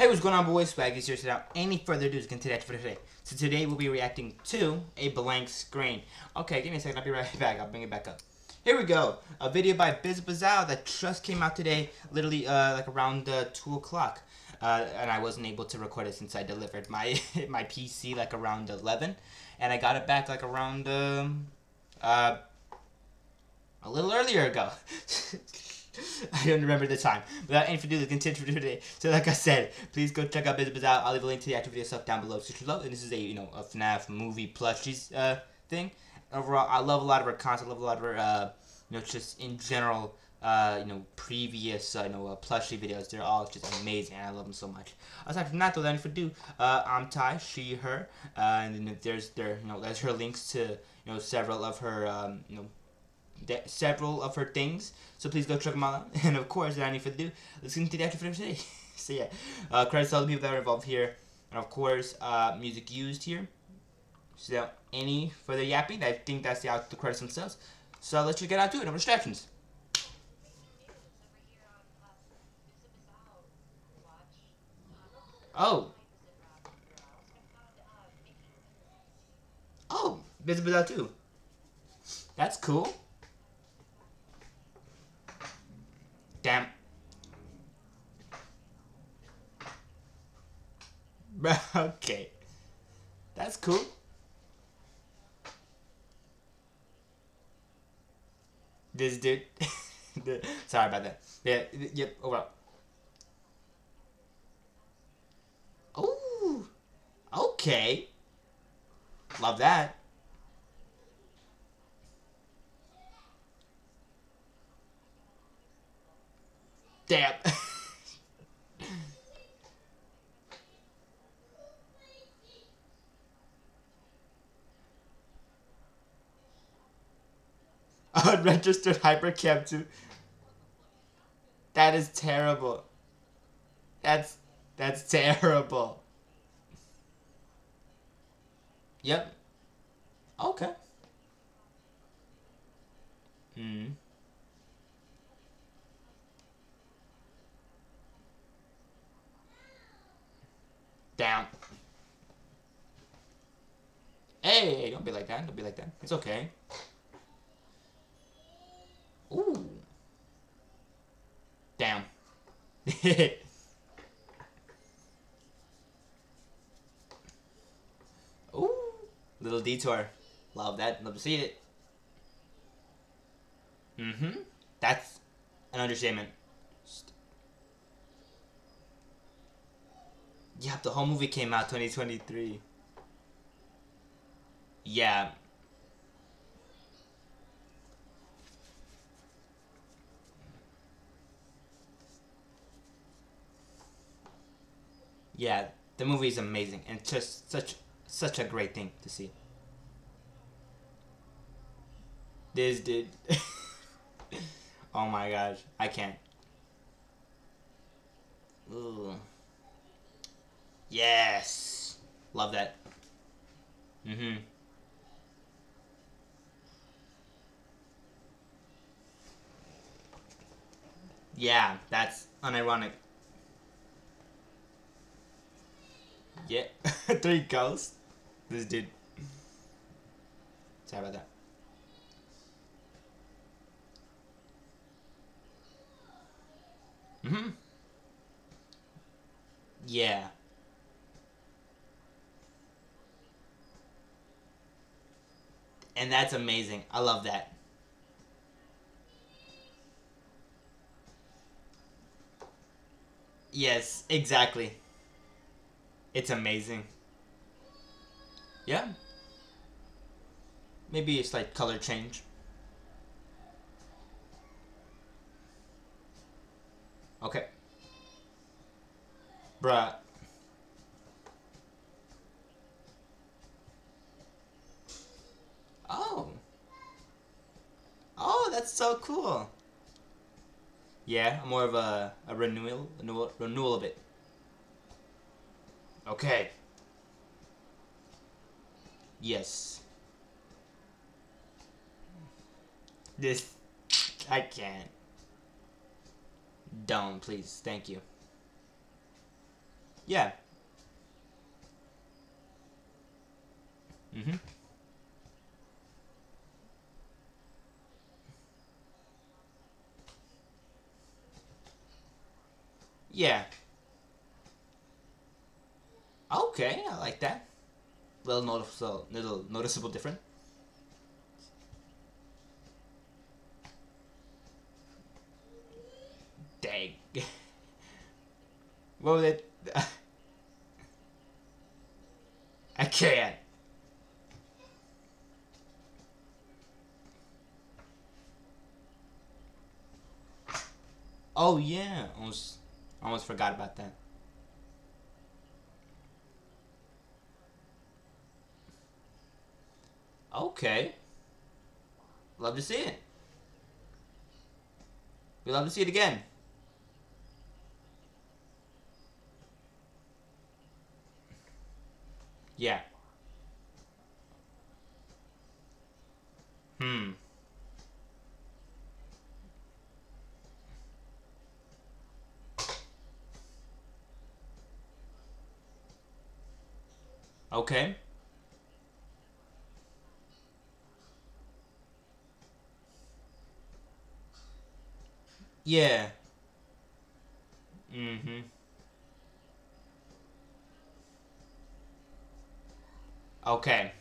Hey, what's going on, boys? Swaggy's here. So without any further ado, let's continue for today. So today we'll be reacting to a blank screen. Okay, give me a second. I'll be right back. I'll bring it back up. Here we go. A video by Bizabizow that just came out today, literally uh, like around uh, 2 o'clock. Uh, and I wasn't able to record it since I delivered my my PC like around 11. And I got it back like around um, uh, a little earlier ago. I don't remember the time. Without any further ado, let's continue for today. So like I said, please go check out Bizabizow. I'll leave a link to the video stuff down below. So love, and this is a you know a FNAF movie plushies uh, thing. Overall, I love a lot of her content. I love a lot of her uh, you know just in general. Uh, you know, previous, uh, you know, uh, plushie videos. They're all just amazing, and I love them so much. Aside from that, though, then for do, uh, I'm Ty, she, her, uh, and then there's there, you know, there's her links to, you know, several of her, um, you know, several of her things. So please go check them out. And of course, without any further ado, let's get into the actual video today. so yeah, uh, credits to all the people that are involved here. And of course, uh, music used here. So without any further yapping, I think that's the, out the credits themselves. So let's just get out to it. No distractions. Oh. Oh, Bizabizow too. That's cool. Damn. okay. That's cool. This dude. Sorry about that. Yeah, yep, over. Oh, okay. Love that. Damn. Unregistered hypercam too. That is terrible. That's that's terrible. Yep. Okay. Hmm. Down. Hey, don't be like that. Don't be like that. It's okay. Ooh. Down. Ooh. Little detour. Love that. Love to see it. Mm-hmm. That's an understatement. Yeah, the whole movie came out 2023. Yeah. Yeah, the movie is amazing and just such such a great thing to see. This dude. oh my gosh, I can't. Ooh. Yes. Love that. Mm-hmm. Yeah, that's unironic. Yeah. Three ghosts. This dude. Sorry about that. Mm-hmm. Yeah. And that's amazing. I love that. Yes, exactly. It's amazing. Yeah. Maybe a slight color change. Okay. Bruh. Oh. Oh, that's so cool. Yeah, more of a, a renewal, renewal, renewal of it. Okay. Yes. This, I can't. Don't, please. Thank you. Yeah. Mm-hmm. Yeah. Okay, I like that. Little noticeable, little noticeable different. Dang. what was it? I can't. Oh yeah, almost, almost forgot about that. Okay. Love to see it. We love to see it again. Yeah. Hmm. Okay. Yeah. Mm-hmm. Okay.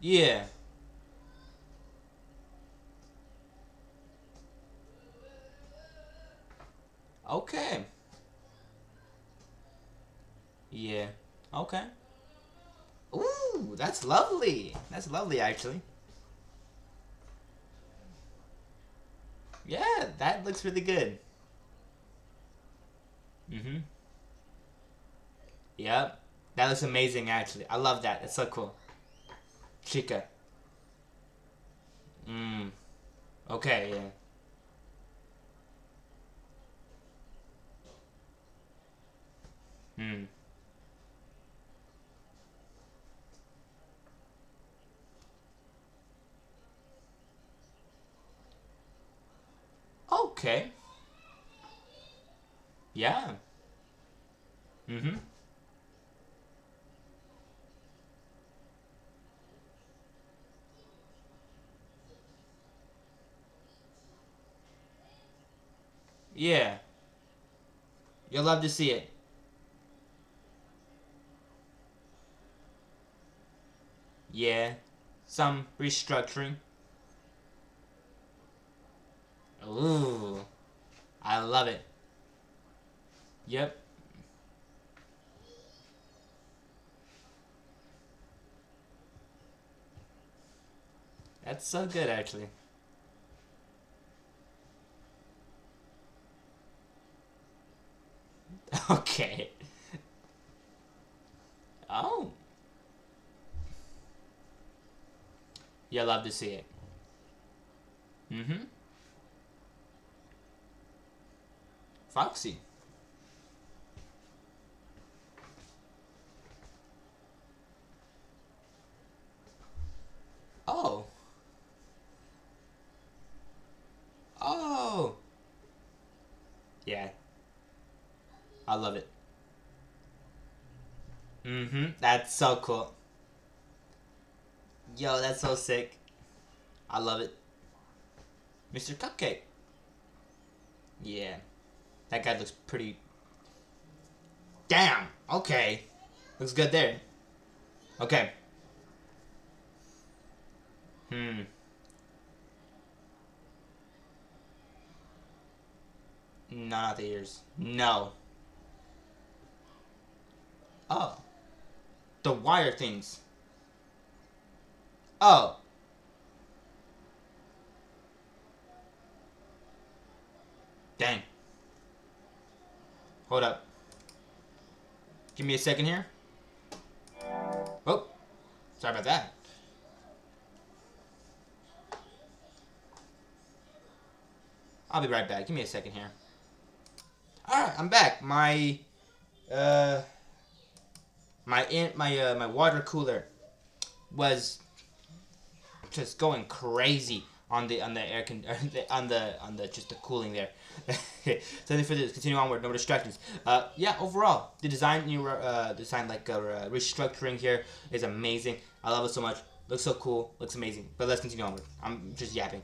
Yeah. Okay. Yeah. Okay. Ooh, that's lovely. That's lovely, actually. Yeah, that looks really good. Mm-hmm. Yep. That looks amazing, actually. I love that. It's so cool. Chica. Mmm. Okay, yeah. Hmm. Okay. Yeah. Mm-hmm. Yeah. You'll love to see it. Yeah. Some restructuring. Ooh. I love it. Yep. That's so good, actually. Okay. Oh. You'll love to see it. Mm-hmm. Foxy. Oh. Oh. Yeah. I love it. Mm-hmm. That's so cool. Yo, that's so sick. I love it. Mr. Cupcake. Yeah. That guy looks pretty... Damn! Okay. Looks good there. Okay. Hmm. No, not the ears. No. Oh. The wire things. Oh. Dang. Hold up. Give me a second here. Oh. Sorry about that. I'll be right back. Give me a second here. Alright, I'm back. My, uh, my in my uh, my water cooler was just going crazy. on the on the air con on the on the just the cooling there. Something for this. Continue onward. No distractions. Uh, yeah. Overall, the design you uh design like uh, restructuring here is amazing. I love it so much. Looks so cool. Looks amazing. But let's continue onward. I'm just yapping.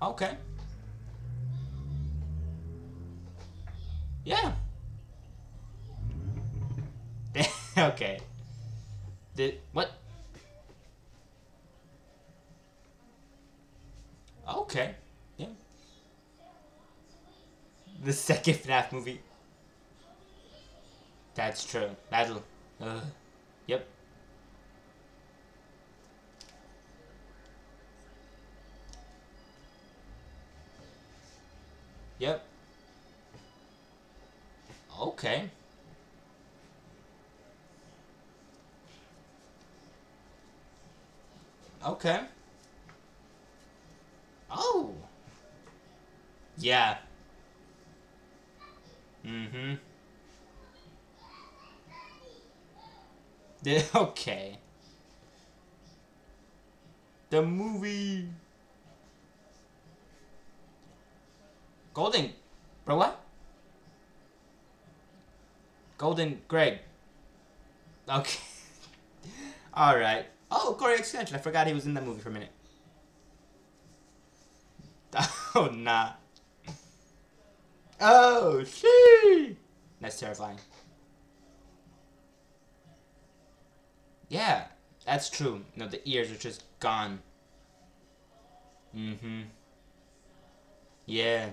Okay. Yeah. okay. Did what? Okay. Yeah. The second FNAF movie. That's true. That'll. Uh, yep. Yep. Okay. Okay. Oh. Yeah. Mm-hmm. okay. The movie. Golden. Bro, what? Golden Greg. Okay. Alright. Oh, Corey Extension. I forgot he was in that movie for a minute. Oh, nah. Oh, she. That's terrifying. Yeah, that's true. No, the ears are just gone. Mm-hmm. Yeah.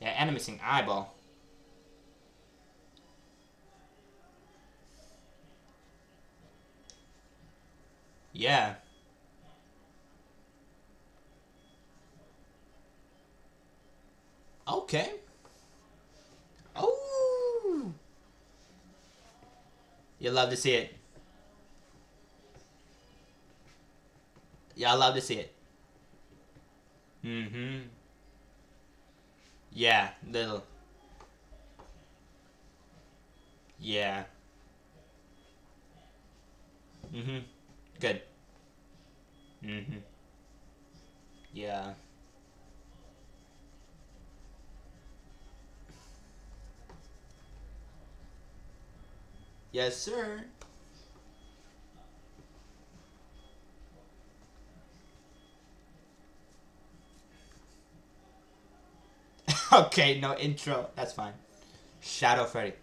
Yeah, and a missing eyeball. Yeah. Okay. Oh. You love to see it. I love to see it. Mm-hmm. Yeah, little. Yeah. Mm-hmm. Good. Mm-hmm. Yeah. Yes, sir. okay, no intro. That's fine. Shadow Freddy.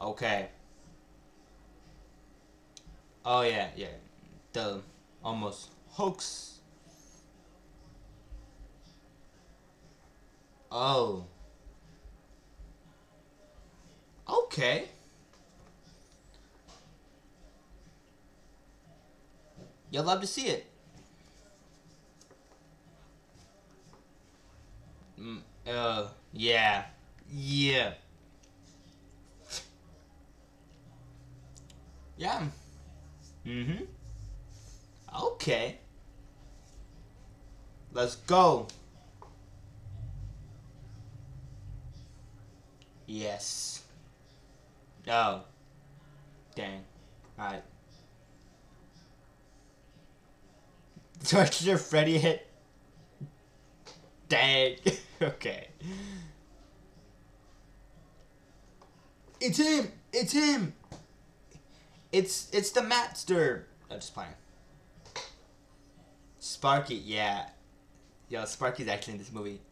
Okay. Oh yeah, yeah. The almost hoax. Oh. Okay. You'll love to see it. Mm, uh, yeah. Yeah. Yeah. Mm-hmm. Okay. Let's go. Yes. Oh. Dang. Alright. Torture Freddy hit. Dang. okay. It's him! It's him! It's it's the Matster. I'm just playing. Sparky, yeah. Yo, Sparky's actually in this movie.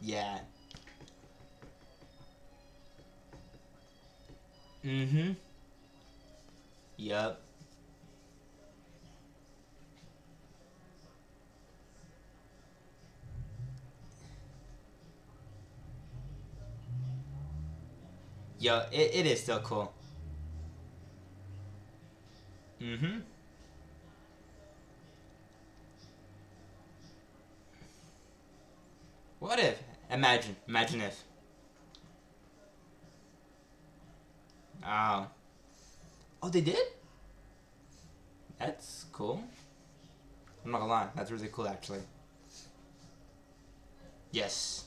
Yeah. Mm-hmm. Yup. Yo, it, it is still cool. Mm-hmm. What if? Imagine. Imagine if. Oh. Oh, they did? That's cool. I'm not gonna lie. That's really cool, actually. Yes.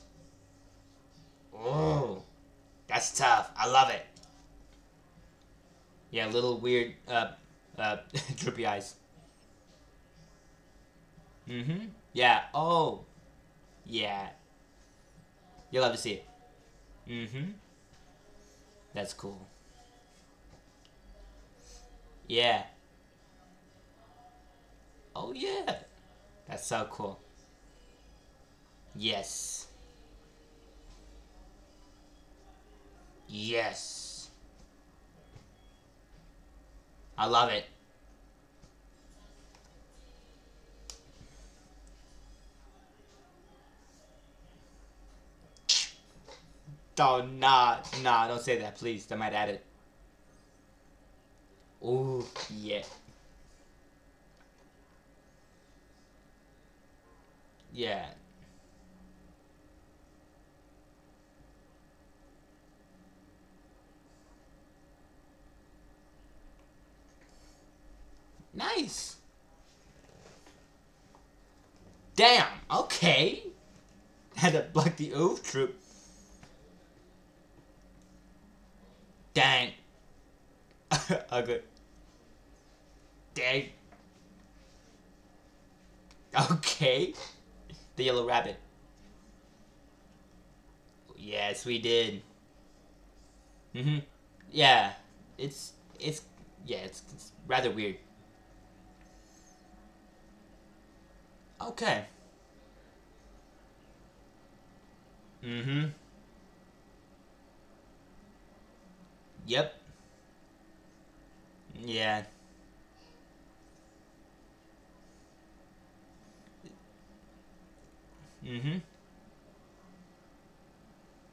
Oh. That's tough. I love it. Yeah, little weird uh, uh, droopy eyes. Mm-hmm. Yeah. Oh. Yeah. You'll love to see it. Mm-hmm. That's cool. Yeah. Oh, yeah. That's so cool. Yes. Yes. I love it. Oh, nah, nah, don't say that, please. That might add it. Ooh, yeah. Yeah. Nice. Damn, okay. Had to block the oof troop. Dang. Ugly. Dang. Okay. The yellow rabbit. Yes, we did. Mm-hmm. Yeah. It's it's yeah, it's, it's rather weird. Okay. Mm-hmm. Yep. Yeah. Mm-hmm.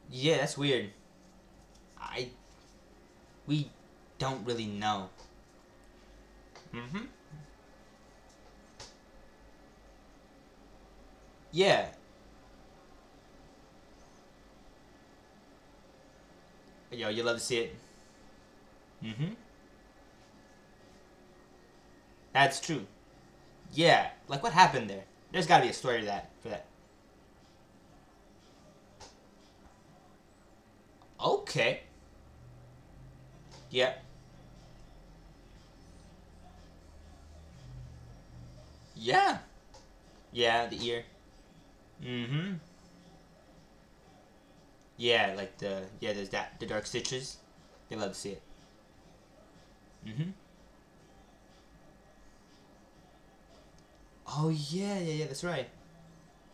Yeah, that's weird. I... We don't really know. Mm-hmm. Yeah. Yo, you love to see it. Mm-hmm. That's true. Yeah, like what happened there? There's gotta be a story to that for that. Okay. Yeah. Yeah. Yeah, the ear. Mm-hmm. Yeah, like the yeah, there's that the dark stitches. They love to see it. Mm-hmm. Oh yeah, yeah, yeah, that's right.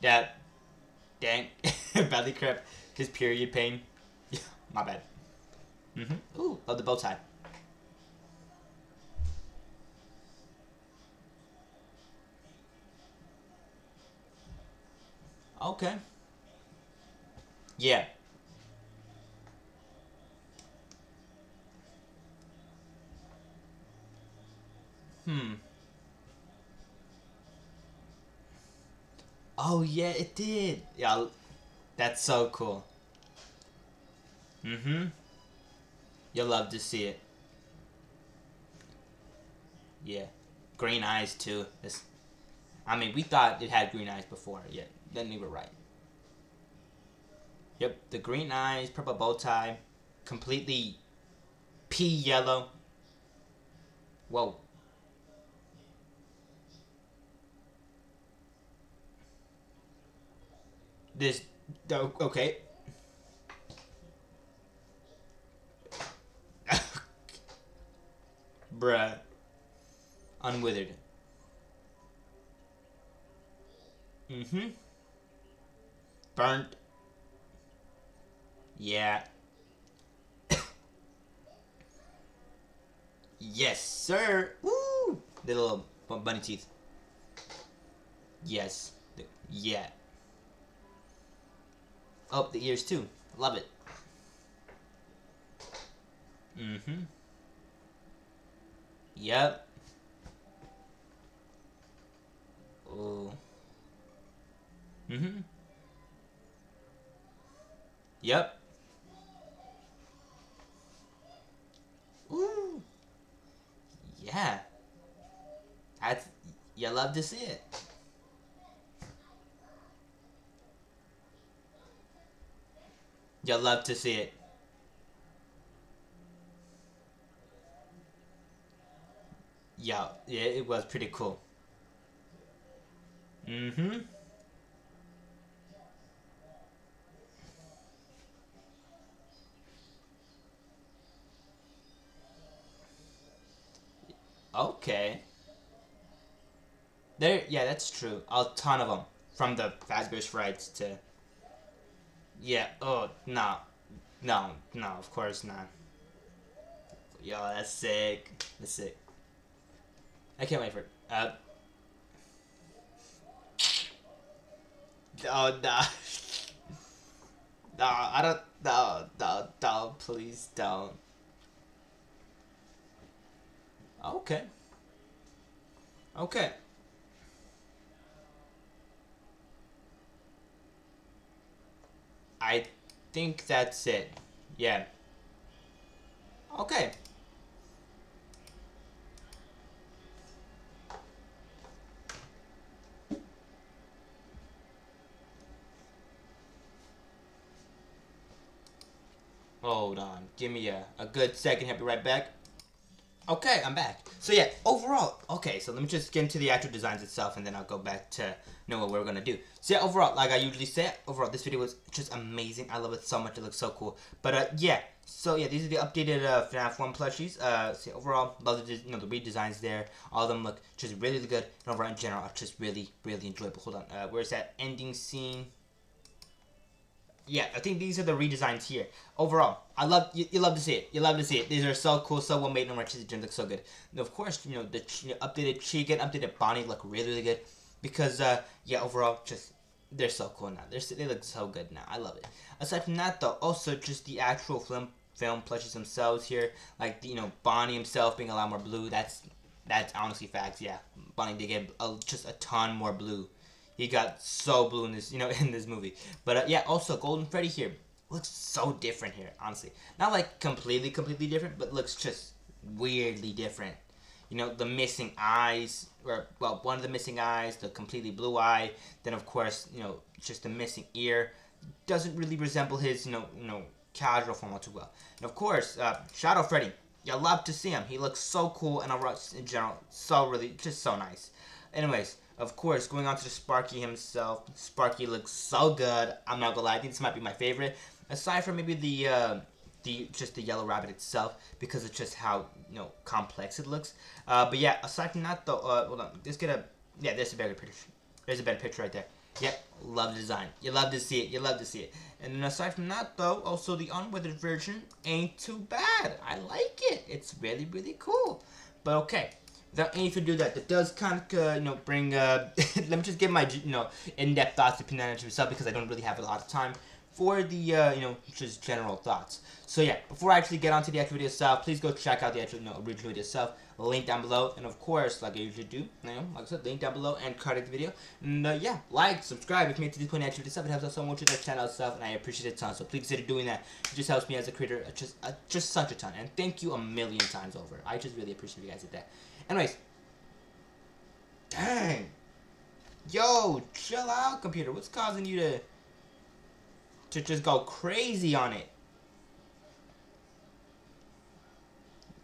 That, Dang. Belly crap. His period pain. Yeah, my bad. Mm-hmm. Ooh, love the bow tie. Okay. Yeah. Hmm. Oh yeah, it did. Yeah, that's so cool. Mm-hmm. You'll love to see it. Yeah. Green eyes too. This I mean, we thought it had green eyes before. Yeah, then we were right. Yep, the green eyes, purple bow tie, completely pea yellow. Whoa. This, okay. Bruh. Unwithered. Mm-hmm. Burnt. Yeah. yes, sir. Woo! Little bunny teeth. Yes. Yeah. Oh, the ears too. Love it. Mm-hmm. Yep. Oh. Mm-hmm. Yep. Ooh. Yeah. That's you love to see it. You'll love to see it. yeah, yeah, it was pretty cool. Mm-hmm. Okay. There, yeah, that's true. A ton of them. From the Fazbear's Frights to... Yeah, oh, no. No, no, of course not. Yo, that's sick. That's sick. I can't wait for it. Uh... Oh, no. no, I don't... No, no, no, please don't. Okay. Okay. I think that's it. Yeah. Okay. Hold on. Give me a, a good second. I'll be right back. Okay, I'm back. So yeah, overall, okay, so let me just get into the actual designs itself and then I'll go back to know what we're gonna do. So yeah, overall, like I usually say, overall, this video was just amazing. I love it so much. It looks so cool. But uh, yeah, so yeah, these are the updated uh, FNAF 1 plushies. Uh, so overall, love the, you know, the redesigns there. All of them look just really good. And overall, in general, just really, really enjoyable. Hold on, uh, where's that ending scene? Yeah, I think these are the redesigns here. Overall, I love you, you love to see it. You love to see it. These are so cool, so well made, and Ratchet Gym looks so good. And of course, you know the you know, updated Chica, updated Bonnie look really really good because uh yeah, overall just they're so cool now. They're they look so good now. I love it. Aside from that though, also just the actual film film plushies themselves here, like you know Bonnie himself being a lot more blue. That's that's honestly facts. Yeah, Bonnie did get a, just a ton more blue he got so blue in this, you know, in this movie. But uh, yeah, also Golden Freddy here looks so different here, honestly. Not like completely, completely different, but looks just weirdly different. You know, the missing eyes, or well, one of the missing eyes, the completely blue eye. Then of course, you know, just the missing ear doesn't really resemble his, you know, you know, casual form all too well. And of course, uh, Shadow Freddy. You love to see him. He looks so cool and in general, so really, just so nice. Anyways, of course, going on to Sparky himself. Sparky looks so good. I'm not gonna lie, I think this might be my favorite. Aside from maybe the uh, the just the yellow rabbit itself, because it's just how you know complex it looks. Uh, but yeah, aside from that though, uh, hold on, let's get a yeah. There's a better picture. There's a better picture right there. Yep, love the design. You love to see it. You love to see it. And then aside from that though, also the unweathered version ain't too bad. I like it. It's really really cool. But okay, without any further ado, that that does kind of uh, you know bring. Uh, let me just give my you know in-depth thoughts to Pinana myself because I don't really have a lot of time for the uh, you know just general thoughts. So yeah, before I actually get onto the actual video itself, please go check out the actual you know, original video itself. Link down below, and of course, like I usually do, you know, like I said, link down below and card the video. And uh, yeah, like, subscribe if you made it to this point in the video itself. It helps out so much with the channel itself, and I appreciate it a ton. So please consider doing that. It just helps me as a creator, uh, just uh, just such a ton. And thank you a million times over. I just really appreciate you guys at that. Anyways, Dang. Yo, chill out, computer. What's causing you to to just go crazy on it?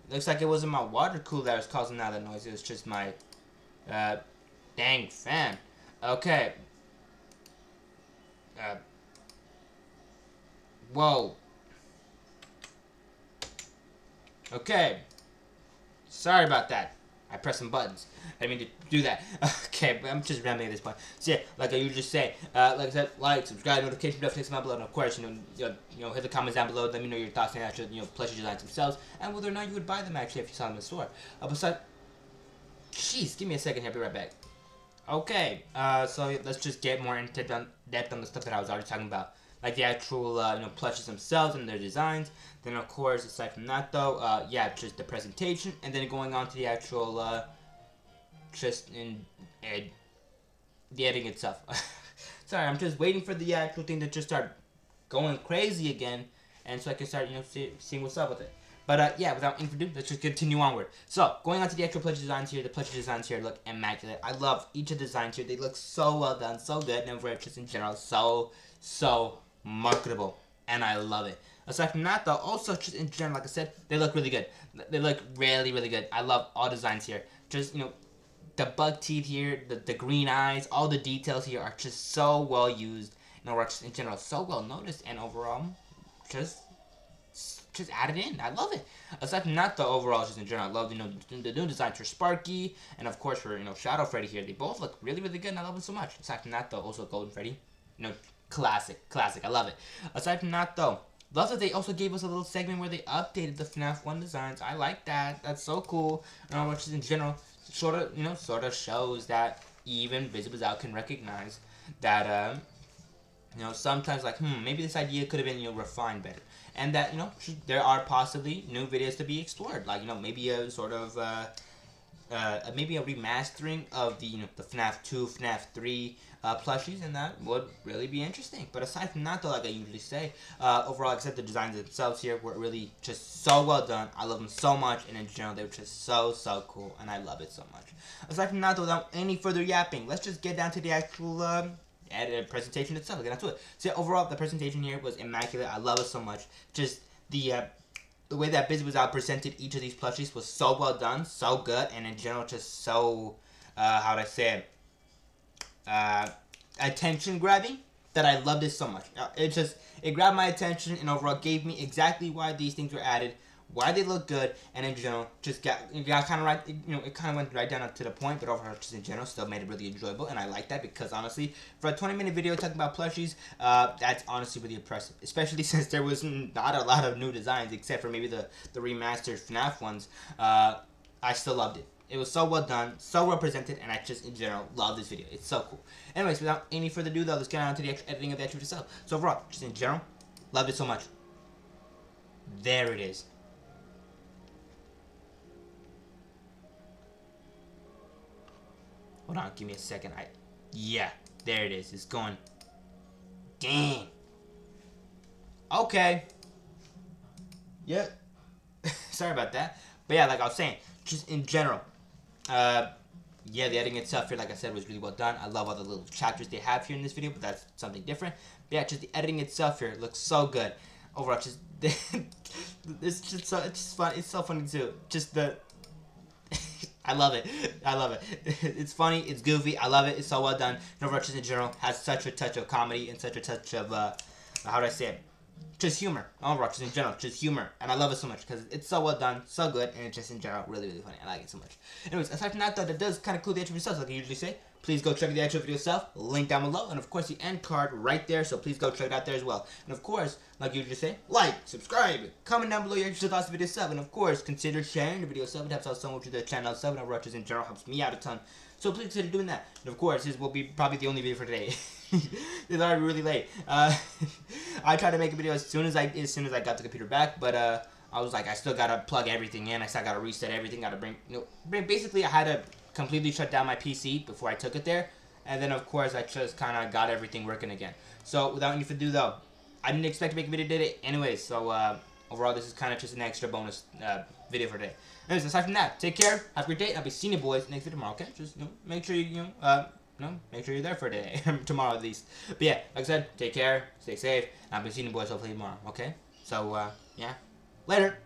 Looks like it wasn't my water cooler that was causing all that noise. It was just my uh, dang fan. Okay. Uh, whoa. Okay. Sorry about that. I press some buttons. I mean to do that. okay, but I'm just rambling at this point. So yeah, like I usually say, uh, like I said, like, subscribe, notification bell, click down below, and of course, you know, you know, hit the comments down below. Let me know your thoughts on actual, you know, pleasure designs themselves, and whether or not you would buy them actually if you saw them in the store. Uh, besides, jeez, give me a second here. I'll be right back. Okay, uh, so let's just get more into depth on the stuff that I was already talking about like the actual uh, you know plushes themselves and their designs. Then of course, aside from that though, uh, yeah, just the presentation, and then going on to the actual uh, just in ed the editing itself. Sorry, I'm just waiting for the actual thing to just start going crazy again, and so I can start you know see, seeing what's up with it. But uh, yeah, without any further ado, let's just continue onward. So, going on to the actual plushie designs here, the plushie designs here look immaculate. I love each of the designs here. They look so well done, so good, and for just in general, so, so marketable, and I love it. Aside from that, though, also just in general, like I said, they look really good. They look really, really good. I love all designs here. Just, you know, the bug teeth here, the, the green eyes, all the details here are just so well used. And are in general so well noticed and overall just just added in. I love it. Aside from that, the overall, just in general, I love you know the new designs for Sparky and of course for you know Shadow Freddy here. They both look really really good, and I love them so much. Aside from that, though, also Golden Freddy, you know, classic, classic. I love it. Aside from that, though. Love that they also gave us a little segment where they updated the FNAF 1 designs. I like that. That's so cool. And which in general sort of, you know, sort of shows that even Bizabizow can recognize that, um, you know, sometimes like, hmm, maybe this idea could have been, you know, refined better and that you know there are possibly new videos to be explored like you know maybe a sort of uh, uh, maybe a remastering of the you know the FNAF 2 FNAF 3 uh, plushies and that would really be interesting but aside from that though like I usually say uh, overall except the designs themselves here were really just so well done I love them so much and in general they were just so so cool and I love it so much aside from that though without any further yapping let's just get down to the actual um, presentation itself. Get into it. So yeah, overall, the presentation here was immaculate. I love it so much. Just the uh, the way that Bizabizow presented each of these plushies was so well done, so good, and in general, just so uh, how would I say it? Uh, attention grabbing that I loved it so much. Uh, it just it grabbed my attention and overall gave me exactly why these things were added why they look good, and in general, just got, got kind of right, you know, it kind of went right down to the point, but overall, just in general, still made it really enjoyable, and I like that because honestly, for a 20 minute video talking about plushies, uh, that's honestly really impressive, especially since there was not a lot of new designs, except for maybe the, the remastered FNAF ones, uh, I still loved it. It was so well done, so well presented, and I just, in general, love this video. It's so cool. Anyways, without any further ado, though, let's get on to the actual editing of the actual itself. So overall, just in general, loved it so much. There it is. Hold on, give me a second. I, yeah, there it is. It's going. Dang. Okay. Yep. Sorry about that. But yeah, like I was saying, just in general, uh, yeah, the editing itself here, like I said, was really well done. I love all the little chapters they have here in this video, but that's something different. But yeah, just the editing itself here looks so good. Overall, just it's just so it's just fun. It's so funny too. Just the I love it. I love it. It's funny. It's goofy. I love it. It's so well done. No in general has such a touch of comedy and such a touch of uh, how do I say it? Just humor. All Russians in general, just humor, and I love it so much because it's so well done, so good, and it's just in general really really funny. I like it so much. Anyways, aside from that, though, that does kind of include the intro yourself, like I usually say please go check the actual video itself. Link down below. And of course, the end card right there. So please go check it out there as well. And of course, like you just say, like, subscribe, comment down below your actual thoughts of video. And of course, consider sharing the video itself. It helps out so much with the channel itself. And Rutgers in general helps me out a ton. So please consider doing that. And of course, this will be probably the only video for today. it's already really late. Uh, I tried to make a video as soon as I as soon as I got the computer back, but uh, I was like, I still gotta plug everything in. I still gotta reset everything. Gotta bring, you know. Basically, I had to completely shut down my PC before I took it there. And then, of course, I just kind of got everything working again. So, without any further ado, though, I didn't expect to make a video today anyways. So, uh, overall, this is kind of just an extra bonus uh, video for today. Anyways, aside from that, take care, have a great day, I'll be seeing you boys next video tomorrow, okay? Just, you know, make sure you, you know, uh, make sure you're there for today, tomorrow at least. But yeah, like I said, take care, stay safe, I'll be seeing you boys hopefully tomorrow, okay? So, uh, yeah, later.